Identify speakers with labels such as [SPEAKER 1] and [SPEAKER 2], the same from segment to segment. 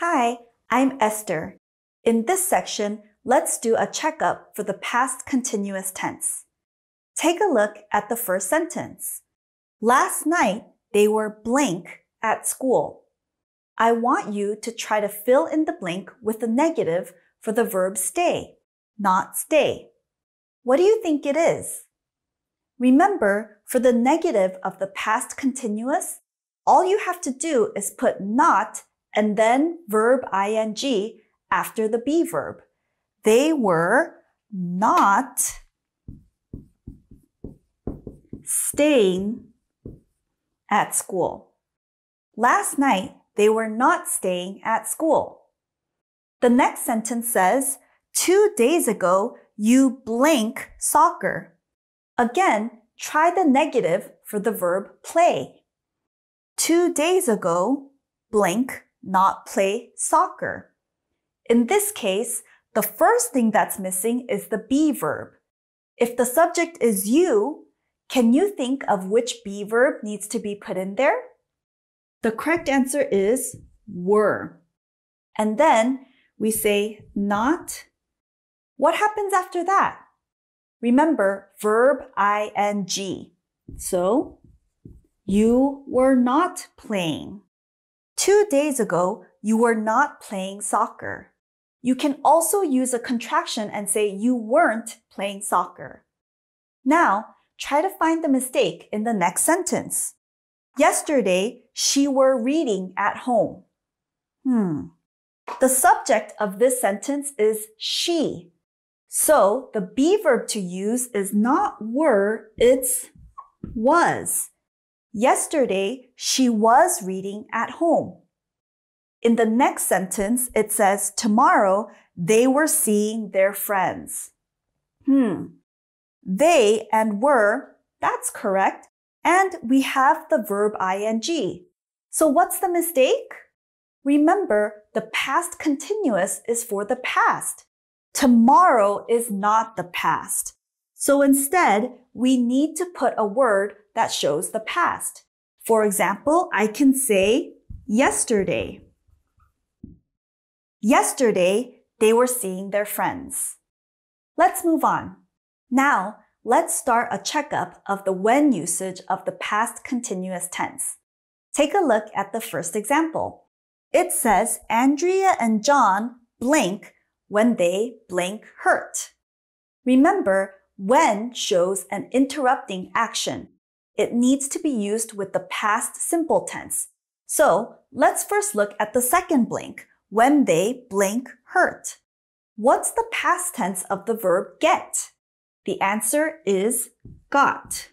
[SPEAKER 1] Hi, I'm Esther. In this section, let's do a checkup for the past continuous tense. Take a look at the first sentence. Last night, they were blank at school. I want you to try to fill in the blank with the negative for the verb stay, not stay. What do you think it is? Remember, for the negative of the past continuous, all you have to do is put not and then verb ing after the be verb. They were not staying at school. Last night, they were not staying at school. The next sentence says, two days ago, you blank soccer. Again, try the negative for the verb play. Two days ago, blank, not play soccer. In this case, the first thing that's missing is the be verb. If the subject is you, can you think of which be verb needs to be put in there? The correct answer is were. And then we say not. What happens after that? Remember, verb ing. So, you were not playing. Two days ago, you were not playing soccer. You can also use a contraction and say you weren't playing soccer. Now, try to find the mistake in the next sentence. Yesterday, she were reading at home. Hmm. The subject of this sentence is she. So the be verb to use is not were, it's was. Yesterday, she was reading at home. In the next sentence, it says tomorrow they were seeing their friends. Hmm. They and were, that's correct. And we have the verb ing. So what's the mistake? Remember, the past continuous is for the past. Tomorrow is not the past. So instead, we need to put a word that shows the past. For example, I can say yesterday. Yesterday, they were seeing their friends. Let's move on. Now, let's start a checkup of the when usage of the past continuous tense. Take a look at the first example. It says Andrea and John blink when they blank hurt. Remember, when shows an interrupting action. It needs to be used with the past simple tense. So let's first look at the second blank, when they blank hurt. What's the past tense of the verb get? The answer is got.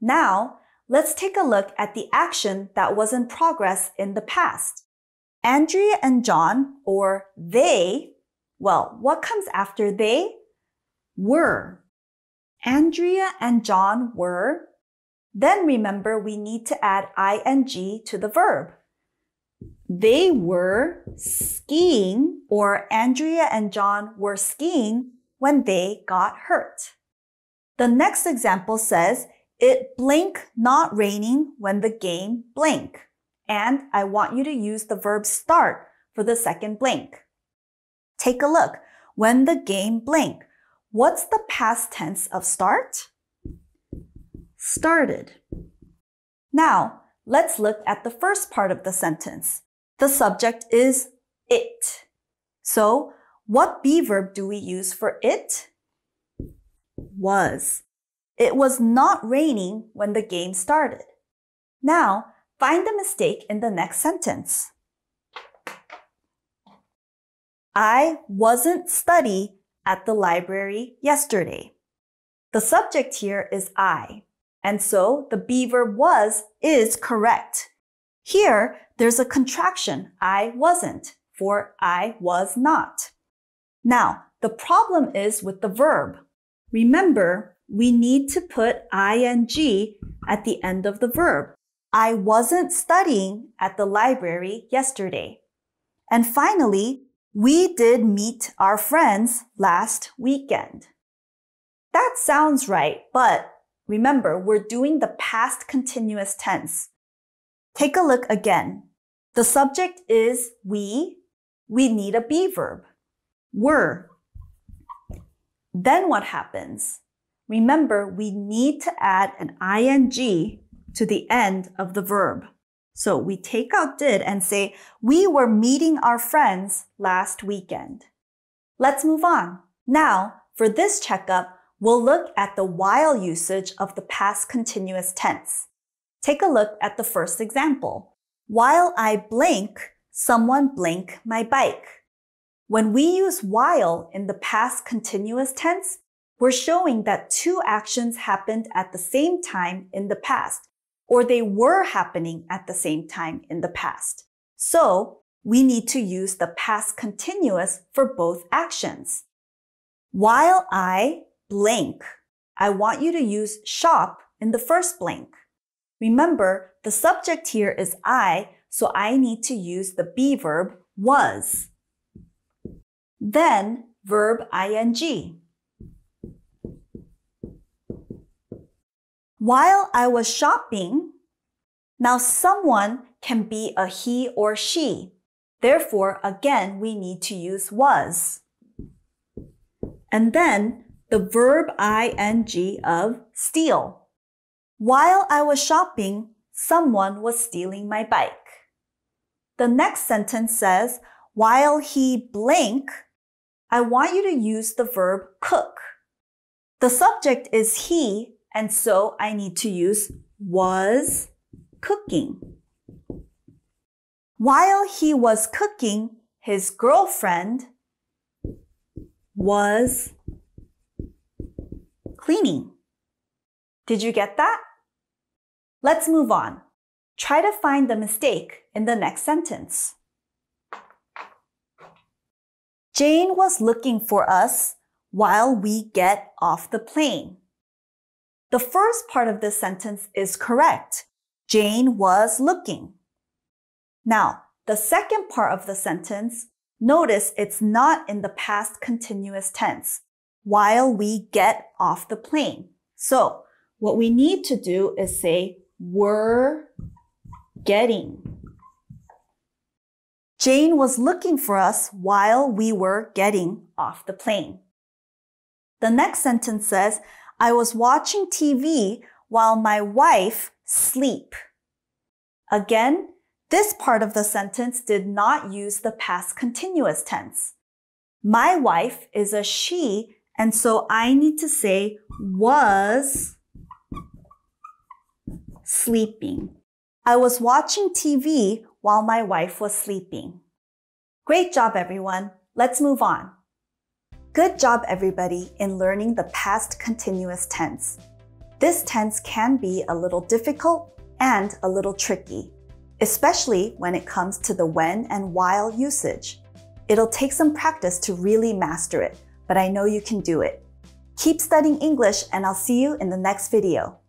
[SPEAKER 1] Now, let's take a look at the action that was in progress in the past. Andrea and John, or they, well, what comes after they? Were. Andrea and John were. Then remember we need to add ing to the verb. They were skiing, or Andrea and John were skiing when they got hurt. The next example says, it blink not raining when the game blank. And I want you to use the verb start for the second blank. Take a look. When the game blank, what's the past tense of start? Started. Now, let's look at the first part of the sentence. The subject is it. So, what be verb do we use for it? Was. It was not raining when the game started. Now, Find the mistake in the next sentence. I wasn't study at the library yesterday. The subject here is I, and so the be verb was is correct. Here, there's a contraction, I wasn't, for I was not. Now, the problem is with the verb. Remember, we need to put ing at the end of the verb. I wasn't studying at the library yesterday. And finally, we did meet our friends last weekend. That sounds right, but remember, we're doing the past continuous tense. Take a look again. The subject is we. We need a be verb. Were. Then what happens? Remember, we need to add an ing to the end of the verb. So we take out did and say, we were meeting our friends last weekend. Let's move on. Now, for this checkup, we'll look at the while usage of the past continuous tense. Take a look at the first example. While I blink, someone blink my bike. When we use while in the past continuous tense, we're showing that two actions happened at the same time in the past, or they were happening at the same time in the past. So we need to use the past continuous for both actions. While I blink, I want you to use shop in the first blank. Remember, the subject here is I, so I need to use the be verb was. Then verb ing. While I was shopping, now someone can be a he or she. Therefore, again, we need to use was. And then the verb ing of steal. While I was shopping, someone was stealing my bike. The next sentence says, while he blink, I want you to use the verb cook. The subject is he, and so I need to use was cooking. While he was cooking, his girlfriend was cleaning. Did you get that? Let's move on. Try to find the mistake in the next sentence. Jane was looking for us while we get off the plane. The first part of this sentence is correct. Jane was looking. Now, the second part of the sentence, notice it's not in the past continuous tense, while we get off the plane. So, what we need to do is say, we're getting. Jane was looking for us while we were getting off the plane. The next sentence says, I was watching TV while my wife sleep. Again, this part of the sentence did not use the past continuous tense. My wife is a she, and so I need to say was sleeping. I was watching TV while my wife was sleeping. Great job, everyone. Let's move on. Good job, everybody, in learning the past continuous tense. This tense can be a little difficult and a little tricky especially when it comes to the when and while usage. It'll take some practice to really master it, but I know you can do it. Keep studying English and I'll see you in the next video.